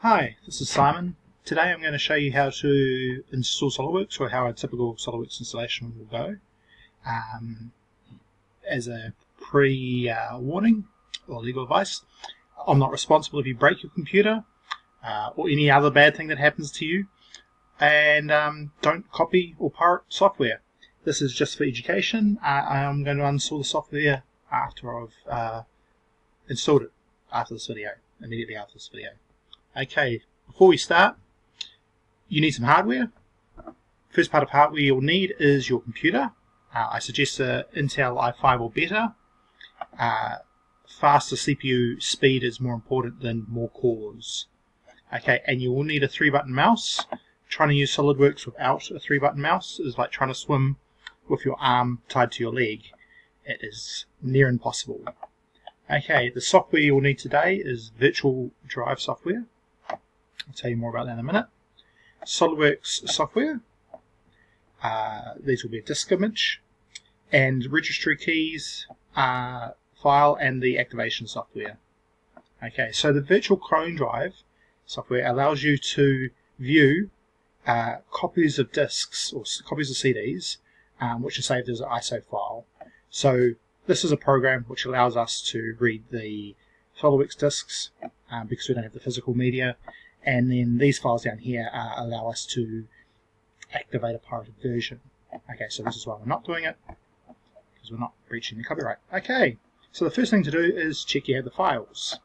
Hi, this is Simon. Today I'm going to show you how to install SOLIDWORKS or how a typical SOLIDWORKS installation will go. Um, as a pre-warning or legal advice, I'm not responsible if you break your computer uh, or any other bad thing that happens to you and um, don't copy or pirate software. This is just for education. Uh, I'm going to uninstall the software after I've uh, installed it after this video, immediately after this video. Okay, before we start, you need some hardware. First part of hardware you'll need is your computer. Uh, I suggest a Intel i5 or better. Uh, faster CPU speed is more important than more cores. Okay, and you will need a three button mouse. Trying to use SolidWorks without a three button mouse is like trying to swim with your arm tied to your leg. It is near impossible. Okay, the software you'll need today is Virtual Drive software. I'll tell you more about that in a minute. SolidWorks software. Uh, these will be a disk image and registry keys, uh, file, and the activation software. Okay, so the virtual clone drive software allows you to view uh, copies of disks or copies of CDs um, which are saved as an ISO file. So this is a program which allows us to read the SOLIDWORKS disks um, because we don't have the physical media and then these files down here uh, allow us to activate a pirated version. Okay, so this is why we're not doing it because we're not breaching the copyright. Okay, so the first thing to do is check you have the files.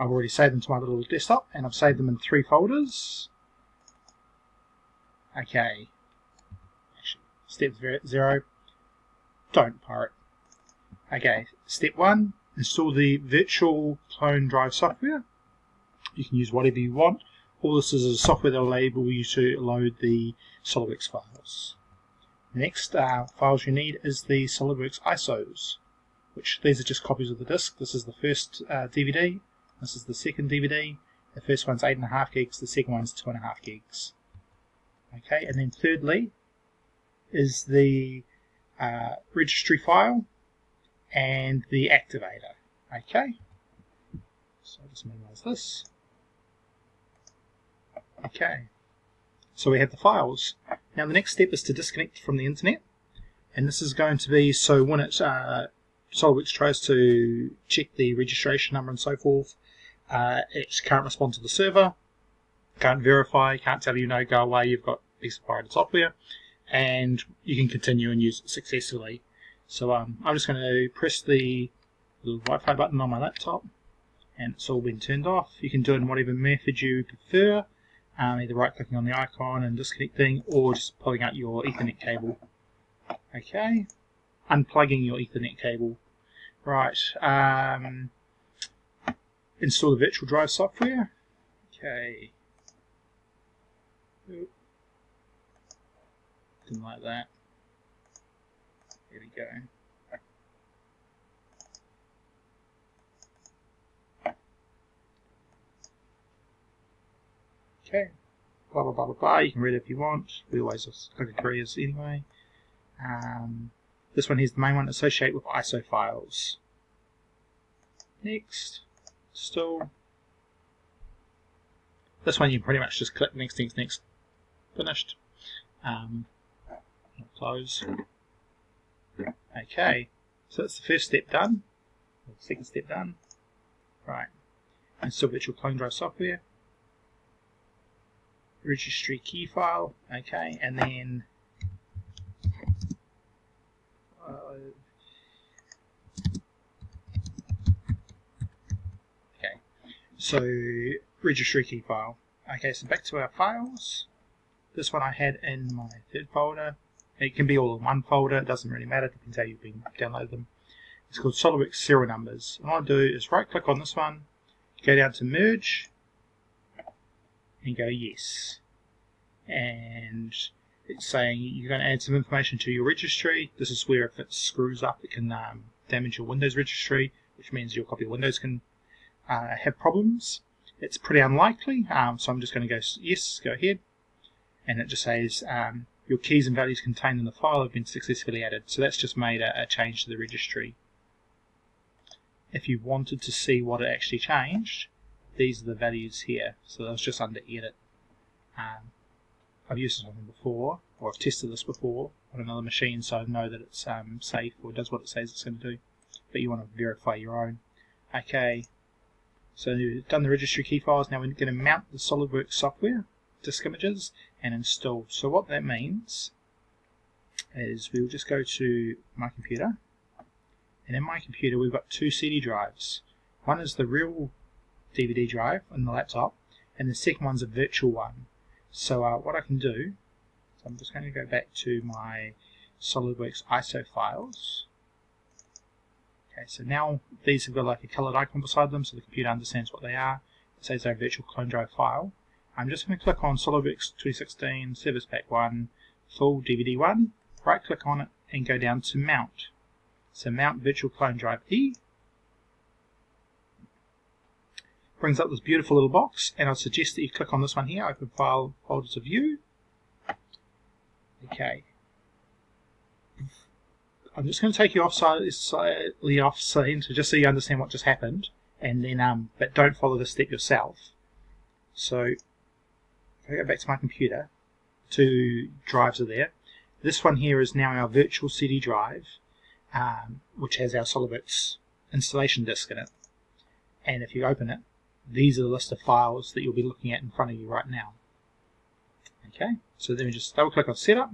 I've already saved them to my little desktop and I've saved them in three folders. Okay. Actually, step zero, don't pirate. Okay, step one, install the virtual clone drive software. You can use whatever you want. All this is a software that will enable you to load the SOLIDWORKS files. The next uh, files you need is the SOLIDWORKS ISOs, which these are just copies of the disk. This is the first uh, DVD, this is the second DVD. The first one's 8.5 gigs, the second one's 2.5 gigs. Okay, and then thirdly is the uh, registry file and the activator. Okay, so I'll just minimize this. Okay, so we have the files. Now the next step is to disconnect from the internet, and this is going to be so when it uh, SOLIDWORKS tries to check the registration number and so forth, uh, it can't respond to the server, can't verify, can't tell you no, go away, you've got expired software, and you can continue and use it successfully. So um, I'm just going to press the little Wi-Fi button on my laptop, and it's all been turned off. You can do it in whatever method you prefer, um, either right-clicking on the icon and disconnecting, or just pulling out your Ethernet cable. Okay, unplugging your Ethernet cable. Right, um, install the virtual drive software. Okay. Didn't like that. There we go. Okay. Blah blah blah blah blah. You can read it if you want. We always click agree as anyway. Um, this one here's the main one. Associate with ISO files. Next still. This one you pretty much just click next, next, next, finished. Um, close. Okay, so that's the first step done. Second step done. Right, and still virtual clone drive software. Registry key file. Okay, and then uh, So registry key file. Okay, so back to our files. This one I had in my third folder. It can be all in one folder, it doesn't really matter, depends how you've been downloaded them. It's called SOLIDWORKS serial numbers. What I'll do is right click on this one, go down to merge, and go yes. And it's saying you're going to add some information to your registry. This is where if it screws up, it can um, damage your Windows registry, which means your copy of Windows can uh, have problems. It's pretty unlikely, um, so I'm just going to go yes, go ahead, and it just says um, your keys and values contained in the file have been successfully added. So that's just made a, a change to the registry. if you wanted to see what it actually changed, these are the values here. So that was just under edit. Um, I've used this before, or I've tested this before on another machine, so I know that it's um, safe or does what it says it's going to do. But you want to verify your own. Okay, so we've done the registry key files. Now we're going to mount the SolidWorks software, disk images, and install. So what that means is we'll just go to my computer, and in my computer we've got two CD drives. One is the real DVD drive on the laptop, and the second one's a virtual one. So uh, what I can do, so I'm just going to go back to my SolidWorks ISO files. Okay, so now these have got like a colored icon beside them so the computer understands what they are. It says they're a virtual clone drive file. I'm just going to click on SolidWorks 2016 Service Pack 1 Full DVD 1, right click on it and go down to Mount. So Mount Virtual Clone Drive E brings up this beautiful little box and I suggest that you click on this one here, open file folder to view. Okay. I'm just going to take you off slightly off scene to just so you understand what just happened and then um but don't follow the step yourself. So I go back to my computer, two drives are there. This one here is now our virtual CD drive, um, which has our SolidWorks installation disk in it. And if you open it, these are the list of files that you'll be looking at in front of you right now. Okay, so then we just double click on setup.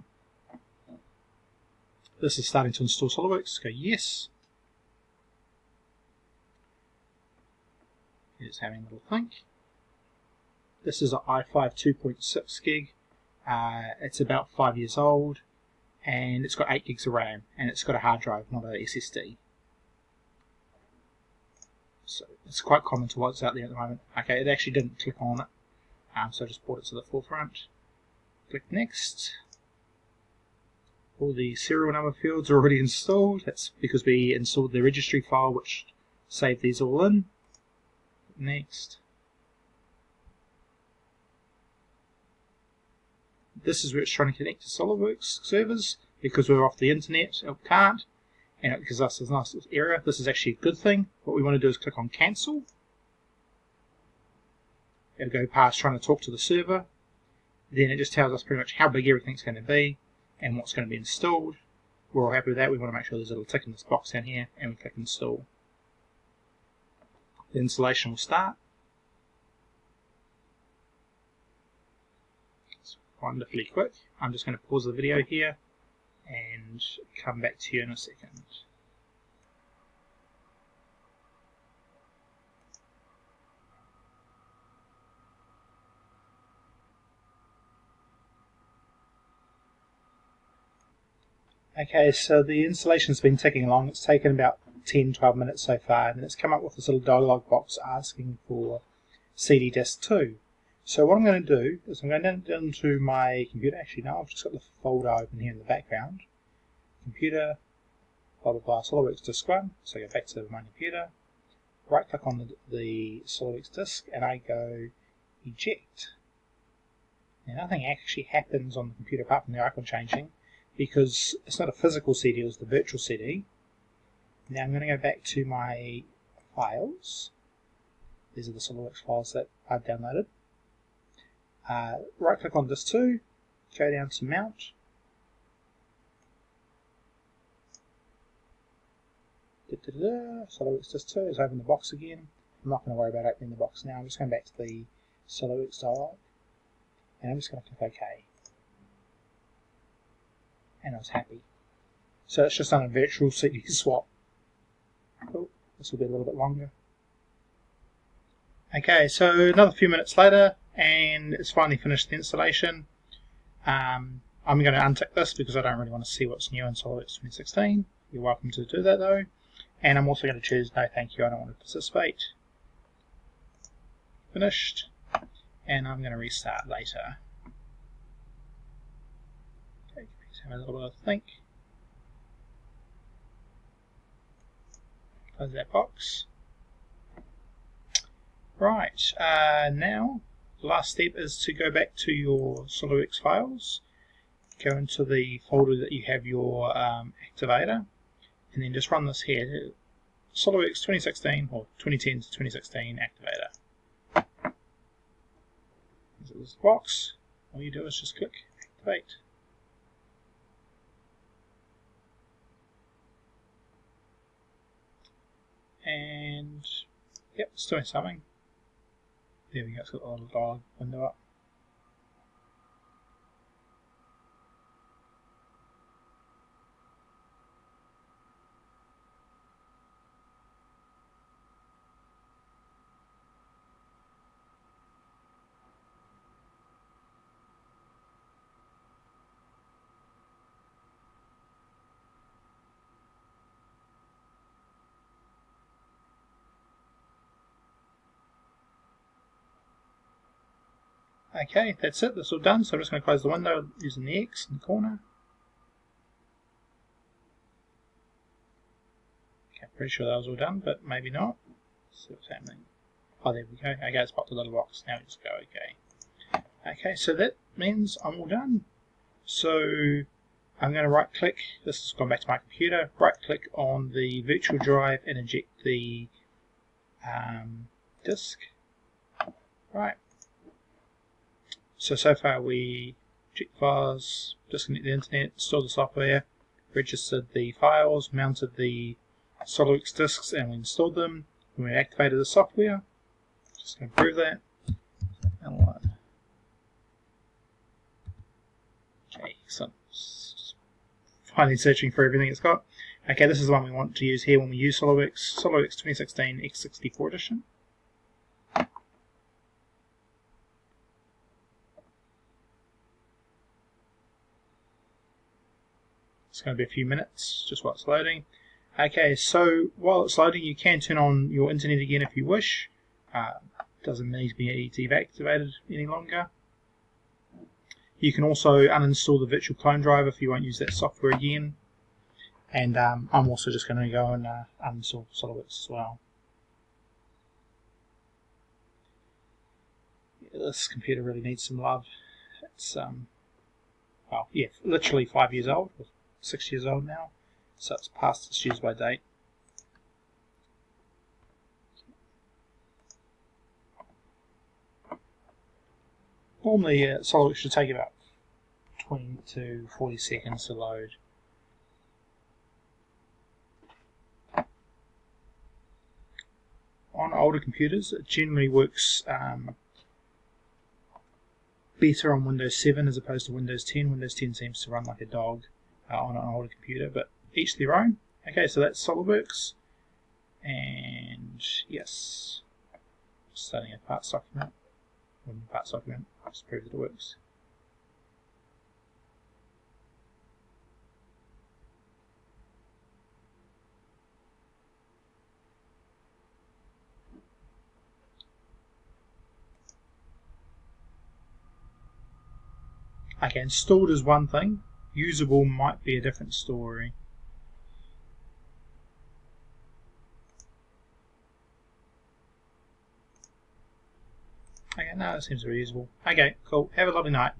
This is starting to install SolidWorks. Go yes. It's having a little think. This is an i5 2.6 gig. Uh, it's about five years old and it's got 8 gigs of RAM and it's got a hard drive, not a SSD. So it's quite common to what's out there at the moment. Okay, it actually didn't click on it, um, so I just brought it to the forefront. Click next. All the serial number fields are already installed. That's because we installed the registry file which saved these all in. Next. This is where it's trying to connect to SolidWorks servers because we're off the internet. It can't and it gives us a nice little error. This is actually a good thing. What we want to do is click on cancel. It'll go past trying to talk to the server. Then it just tells us pretty much how big everything's going to be and what's going to be installed. We're all happy with that. We want to make sure there's a little tick in this box down here and we click install. The installation will start. It's wonderfully quick. I'm just going to pause the video here and come back to you in a second. Okay, so the installation's been ticking along. It's taken about 10-12 minutes so far, and it's come up with this little dialog box asking for CD disk 2. So what I'm going to do is I'm going down, down to my computer. Actually, now I've just got the folder open here in the background. Computer, blah blah blah, SolidWorks disk 1. So I go back to my computer, right click on the, the SolidWorks disk, and I go eject. Now nothing actually happens on the computer apart from the icon changing because it's not a physical CD, it's the virtual CD. Now I'm going to go back to my files. These are the SolidWorks files that I've downloaded. Uh, right click on this 2, go down to mount. Da, da, da, SolidWorks Disk 2 is open the box again. I'm not going to worry about opening the box now. I'm just going back to the SolidWorks dialog. And I'm just going to click OK. And I was happy. So it's just on a virtual CD swap. Cool. This will be a little bit longer. Okay, so another few minutes later, and it's finally finished the installation. Um, I'm going to untick this because I don't really want to see what's new in SolidWorks 2016. You're welcome to do that though. And I'm also going to choose no thank you, I don't want to participate. Finished. And I'm going to restart later. Okay, have a little bit of think. Close that box. Right, uh, now last step is to go back to your SolidWorks files, go into the folder that you have your um, activator, and then just run this here. SOLIDWORKS 2016 or 2010 to 2016 activator. This box, all you do is just click activate. And yep, it's doing something. There we go, it's got a little dialog window up. Okay, that's it, that's all done. So I'm just going to close the window using the X in the corner. Okay, pretty sure that was all done, but maybe not. Let's see what's happening. Oh, there we go. Okay, it's popped the little box. Now we just go okay. Okay, so that means I'm all done. So I'm going to right click, this has gone back to my computer, right click on the virtual drive and inject the um, disk. Right. So, so far we checked the files, disconnected the internet, installed the software, registered the files, mounted the SOLIDWORKS disks and we installed them. And we activated the software. Just going to prove that. L1. Okay, so finally searching for everything it's got. Okay, this is the one we want to use here when we use SOLIDWORKS, SOLIDWORKS 2016 X64 edition. It's going to be a few minutes just while it's loading. Okay, so while it's loading, you can turn on your internet again if you wish. Uh, doesn't need to be deactivated any longer. You can also uninstall the virtual clone drive if you won't use that software again. And um, I'm also just going to go and uh, uninstall SOLIDWORKS as well. this computer really needs some love. It's um, well, yeah, literally five years old six years old now, so it's past its use by date. Normally, uh, SOLIDWORKS should take about 20 to 40 seconds to load. On older computers, it generally works um, better on Windows 7 as opposed to Windows 10. Windows 10 seems to run like a dog uh, on an older computer, but each their own. Okay, so that's SOLIDWORKS. And yes, starting a parts document. When parts document, just prove that it works. Okay, installed is one thing, usable might be a different story. Okay, no, that seems very usable. Okay, cool. Have a lovely night.